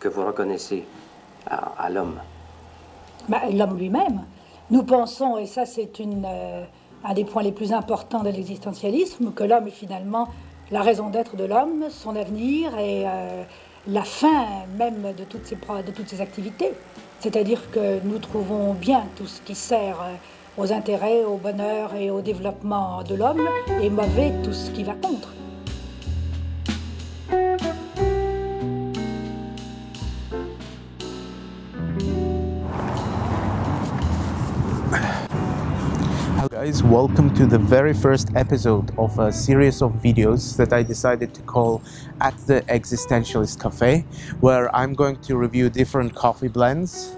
que vous reconnaissez à, l'homme Bah, L'homme lui-même. Nous pensons, et ça c'est euh, un des points les plus importants de l'existentialisme, que l'homme est finalement la raison d'être de l'homme, son avenir et euh, la fin même de toutes ses, de toutes ses activités. C'est-à-dire que nous trouvons bien tout ce qui sert euh, aux intérêts, au bonheur et au développement de l'homme, et mauvais tout ce qui va contre. Guys, welcome to the very first episode of a series of videos that I decided to call At the Existentialist Cafe, where I'm going to review different coffee blends,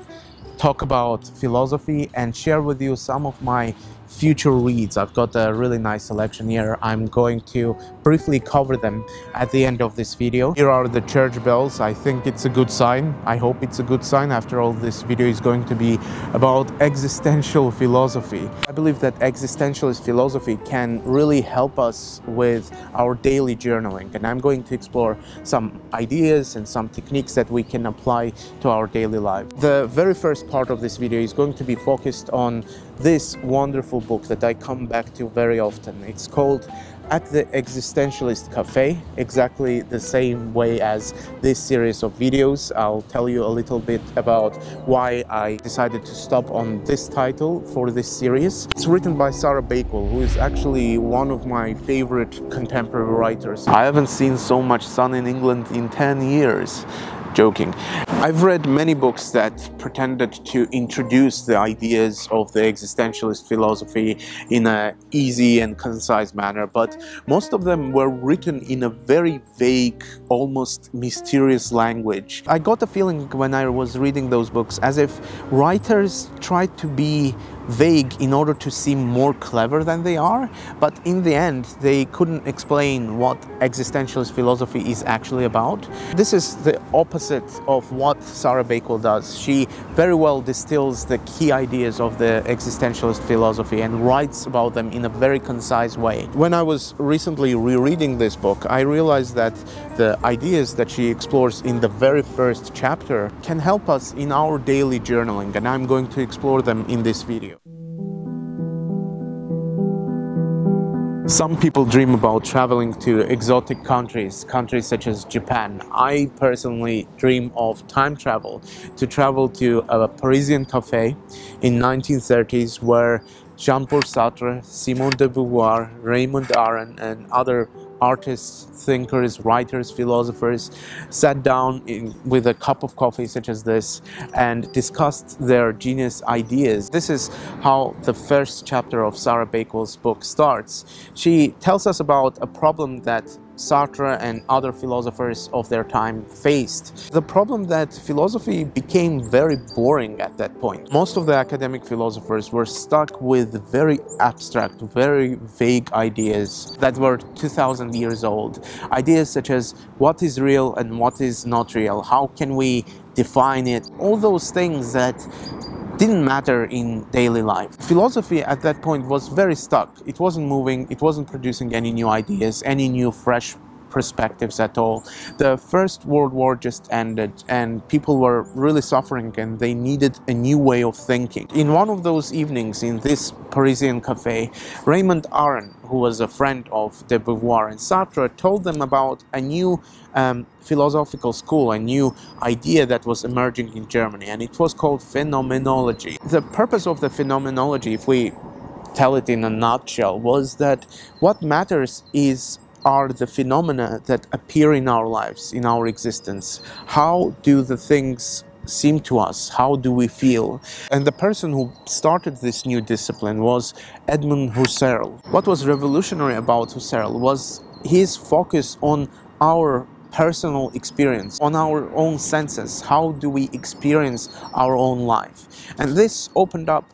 talk about philosophy, and share with you some of my future reads. I've got a really nice selection here. I'm going to briefly cover them at the end of this video. Here are the church bells. I think it's a good sign. I hope it's a good sign. After all, this video is going to be about existential philosophy. I believe that existentialist philosophy can really help us with our daily journaling, and I'm going to explore some ideas and some techniques that we can apply to our daily life. The very first part of this video is going to be focused on this wonderful book that I come back to very often. It's called At the Existentialist Cafe, exactly the same way as this series of videos. I'll tell you a little bit about why I decided to stop on this title for this series. It's written by Sarah Bakewell, who is actually one of my favorite contemporary writers. I haven't seen so much sun in England in 10 years joking. I've read many books that pretended to introduce the ideas of the existentialist philosophy in a easy and concise manner, but most of them were written in a very vague, almost mysterious language. I got a feeling when I was reading those books as if writers tried to be vague in order to seem more clever than they are, but in the end, they couldn't explain what existentialist philosophy is actually about. This is the opposite of what Sarah Bakewell does. She very well distills the key ideas of the existentialist philosophy and writes about them in a very concise way. When I was recently rereading this book, I realized that the ideas that she explores in the very first chapter can help us in our daily journaling, and I'm going to explore them in this video. Some people dream about traveling to exotic countries, countries such as Japan. I personally dream of time travel, to travel to a Parisian cafe in 1930s where Jean-Paul Sartre, Simone de Beauvoir, Raymond Aron and other artists, thinkers, writers, philosophers sat down in, with a cup of coffee such as this and discussed their genius ideas. This is how the first chapter of Sarah Bakewell's book starts. She tells us about a problem that Sartre and other philosophers of their time faced. The problem that philosophy became very boring at that point. Most of the academic philosophers were stuck with very abstract, very vague ideas that were 2000 years old. Ideas such as what is real and what is not real, how can we define it, all those things that didn't matter in daily life. Philosophy at that point was very stuck. It wasn't moving, it wasn't producing any new ideas, any new fresh perspectives at all. The First World War just ended and people were really suffering and they needed a new way of thinking. In one of those evenings in this Parisian cafe, Raymond Aron, who was a friend of de Beauvoir and Sartre, told them about a new um, philosophical school, a new idea that was emerging in Germany, and it was called phenomenology. The purpose of the phenomenology, if we tell it in a nutshell, was that what matters is are the phenomena that appear in our lives, in our existence. How do the things seem to us? How do we feel? And the person who started this new discipline was Edmund Husserl. What was revolutionary about Husserl was his focus on our personal experience, on our own senses. How do we experience our own life? And this opened up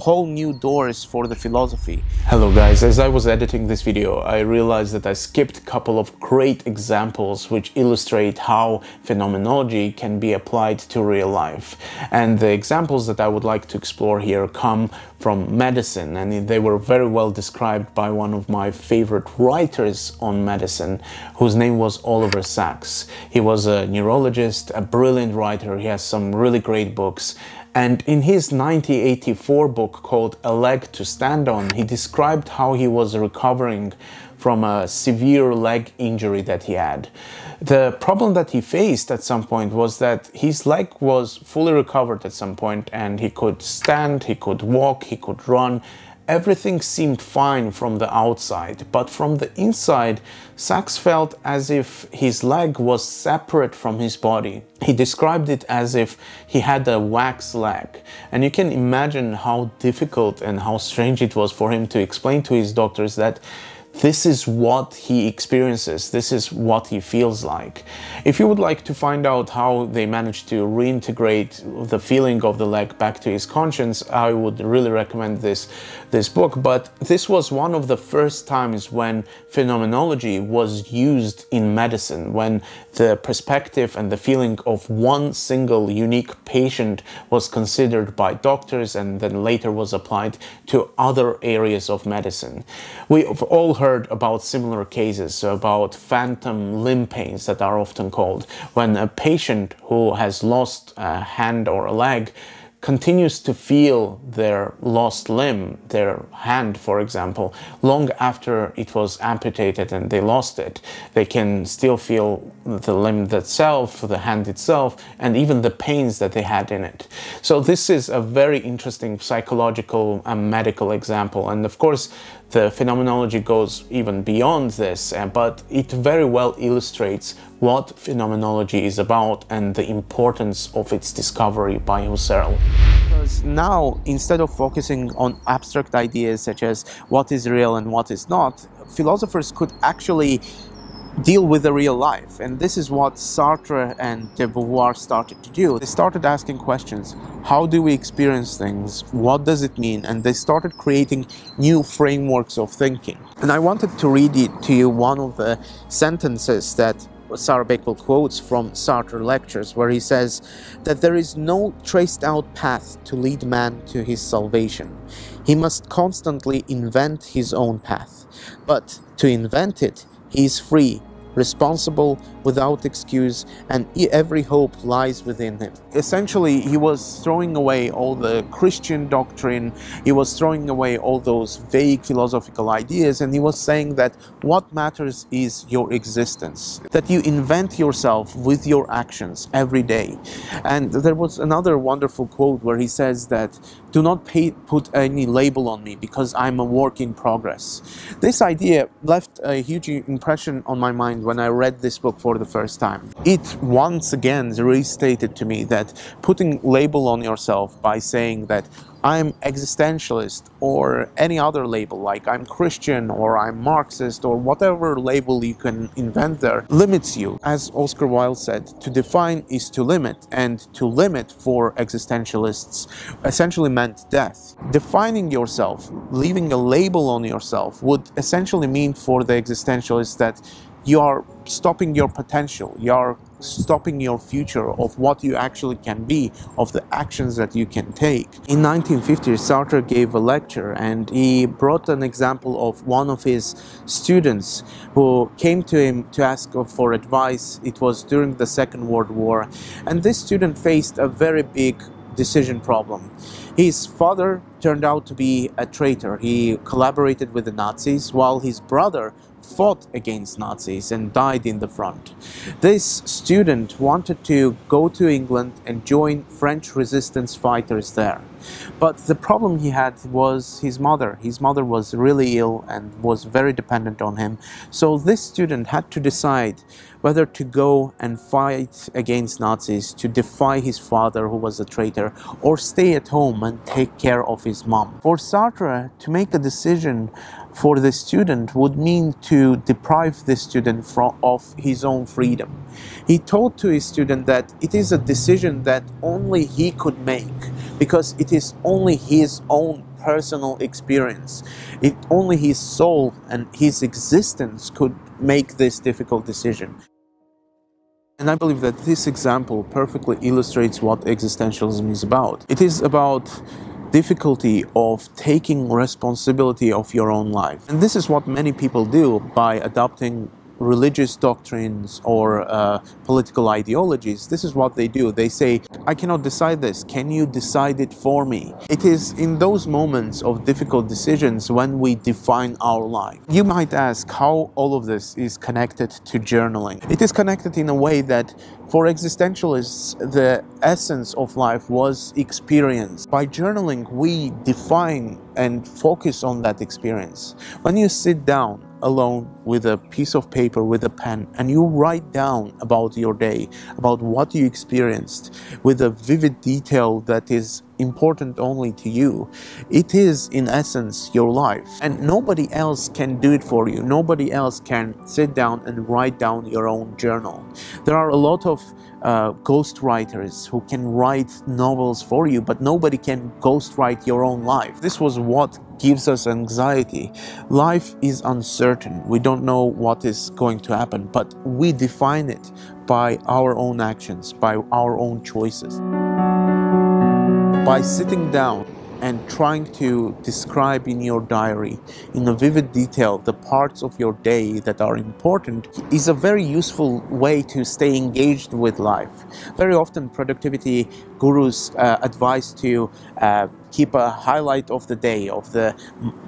whole new doors for the philosophy. Hello guys, as I was editing this video, I realized that I skipped a couple of great examples which illustrate how phenomenology can be applied to real life. And the examples that I would like to explore here come from medicine and they were very well described by one of my favorite writers on medicine whose name was Oliver Sacks. He was a neurologist, a brilliant writer, he has some really great books and in his 1984 book called A Leg to Stand On, he described how he was recovering from a severe leg injury that he had. The problem that he faced at some point was that his leg was fully recovered at some point and he could stand, he could walk, he could run, everything seemed fine from the outside, but from the inside, Sacks felt as if his leg was separate from his body. He described it as if he had a wax leg. And you can imagine how difficult and how strange it was for him to explain to his doctors that this is what he experiences, this is what he feels like. If you would like to find out how they managed to reintegrate the feeling of the leg back to his conscience, I would really recommend this, this book. But this was one of the first times when phenomenology was used in medicine, when the perspective and the feeling of one single unique patient was considered by doctors and then later was applied to other areas of medicine. We've all heard about similar cases, about phantom limb pains that are often called, when a patient who has lost a hand or a leg continues to feel their lost limb, their hand, for example, long after it was amputated and they lost it. They can still feel the limb itself, the hand itself, and even the pains that they had in it. So this is a very interesting psychological and medical example. And of course, the phenomenology goes even beyond this, uh, but it very well illustrates what phenomenology is about and the importance of its discovery by Husserl. Because now, instead of focusing on abstract ideas such as what is real and what is not, philosophers could actually deal with the real life. And this is what Sartre and de Beauvoir started to do. They started asking questions. How do we experience things? What does it mean? And they started creating new frameworks of thinking. And I wanted to read to you one of the sentences that Sarah Bakewell quotes from Sartre lectures, where he says that there is no traced out path to lead man to his salvation. He must constantly invent his own path. But to invent it, he is free responsible, without excuse, and every hope lies within him. Essentially, he was throwing away all the Christian doctrine, he was throwing away all those vague philosophical ideas, and he was saying that what matters is your existence, that you invent yourself with your actions every day. And there was another wonderful quote where he says that, do not pay, put any label on me because I'm a work in progress. This idea left a huge impression on my mind when I read this book for the first time. It once again restated to me that putting label on yourself by saying that I'm existentialist or any other label like I'm Christian or I'm Marxist or whatever label you can invent there limits you. As Oscar Wilde said, to define is to limit and to limit for existentialists essentially meant death. Defining yourself, leaving a label on yourself would essentially mean for the existentialists that you are stopping your potential. You are stopping your future of what you actually can be of the actions that you can take. In 1950 sartre gave a lecture and he brought an example of one of his students who came to him to ask for advice. It was during the second world war. And this student faced a very big decision problem. His father turned out to be a traitor. He collaborated with the nazis while his brother fought against Nazis and died in the front. This student wanted to go to England and join French resistance fighters there. But the problem he had was his mother. His mother was really ill and was very dependent on him. So this student had to decide whether to go and fight against Nazis, to defy his father who was a traitor, or stay at home and take care of his mom. For Sartre to make a decision for the student would mean to deprive the student from, of his own freedom. He told to his student that it is a decision that only he could make because it is only his own personal experience. It only his soul and his existence could make this difficult decision. And I believe that this example perfectly illustrates what existentialism is about. It is about difficulty of taking responsibility of your own life. And this is what many people do by adopting religious doctrines or uh, political ideologies, this is what they do. They say, I cannot decide this. Can you decide it for me? It is in those moments of difficult decisions when we define our life. You might ask how all of this is connected to journaling. It is connected in a way that for existentialists, the essence of life was experience. By journaling, we define and focus on that experience. When you sit down alone with a piece of paper, with a pen, and you write down about your day, about what you experienced, with a vivid detail that is important only to you, it is in essence your life. And nobody else can do it for you. Nobody else can sit down and write down your own journal. There are a lot of uh, ghost writers who can write novels for you, but nobody can ghost write your own life. This was what gives us anxiety. Life is uncertain. We don't know what is going to happen, but we define it by our own actions, by our own choices. By sitting down and trying to describe in your diary in a vivid detail the parts of your day that are important is a very useful way to stay engaged with life. Very often productivity gurus uh, advise to uh, keep a highlight of the day, of the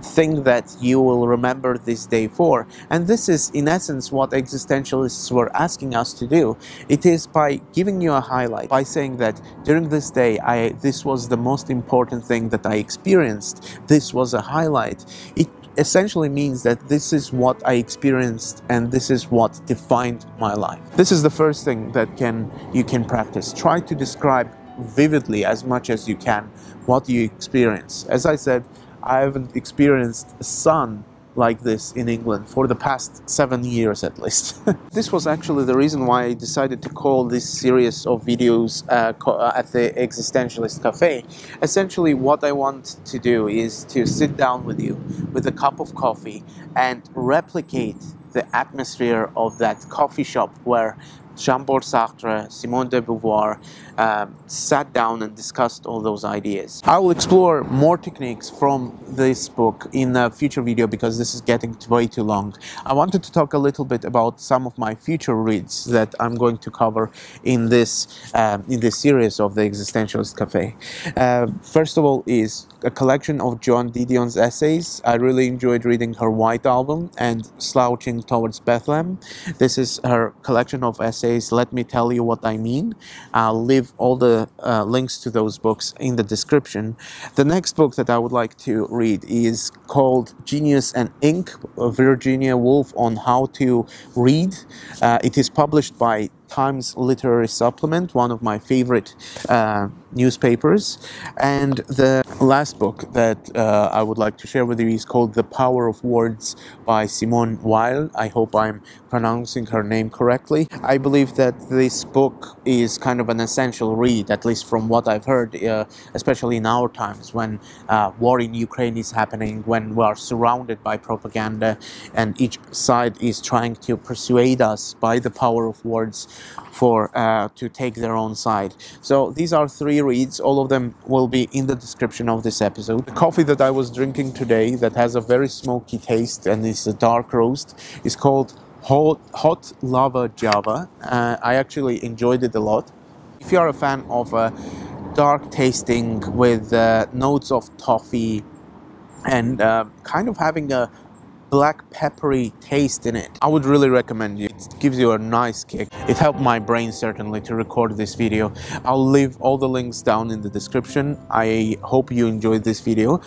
thing that you will remember this day for. And this is, in essence, what existentialists were asking us to do. It is by giving you a highlight, by saying that during this day, I, this was the most important thing that I experienced, this was a highlight. It essentially means that this is what I experienced and this is what defined my life. This is the first thing that can you can practice. Try to describe vividly as much as you can what you experience. As I said, I haven't experienced a sun like this in England for the past seven years at least. this was actually the reason why I decided to call this series of videos uh, uh, at the Existentialist Cafe. Essentially what I want to do is to sit down with you with a cup of coffee and replicate the atmosphere of that coffee shop where Jean-Paul Sartre, Simone de Beauvoir um, sat down and discussed all those ideas. I will explore more techniques from this book in a future video because this is getting way too long. I wanted to talk a little bit about some of my future reads that I'm going to cover in this um, in this series of the Existentialist Cafe. Uh, first of all is a collection of Joan Didion's essays. I really enjoyed reading her White Album and Slouching Towards Bethlehem. This is her collection of essays, Let Me Tell You What I Mean. I'll leave all the uh, links to those books in the description. The next book that I would like to read is called Genius and Ink, Virginia Woolf on how to read. Uh, it is published by Times Literary Supplement, one of my favorite uh, newspapers. And the last book that uh, I would like to share with you is called The Power of Words by Simone Weil. I hope I'm pronouncing her name correctly. I believe that this book is kind of an essential read, at least from what I've heard, uh, especially in our times when uh, war in Ukraine is happening, when we are surrounded by propaganda and each side is trying to persuade us by the power of words for uh, to take their own side. So these are three reads. All of them will be in the description of this episode. The coffee that I was drinking today that has a very smoky taste and is a dark roast is called Hot, Hot Lava Java. Uh, I actually enjoyed it a lot. If you are a fan of uh, dark tasting with uh, notes of toffee and uh, kind of having a black peppery taste in it. I would really recommend you. It gives you a nice kick. It helped my brain certainly to record this video. I'll leave all the links down in the description. I hope you enjoyed this video.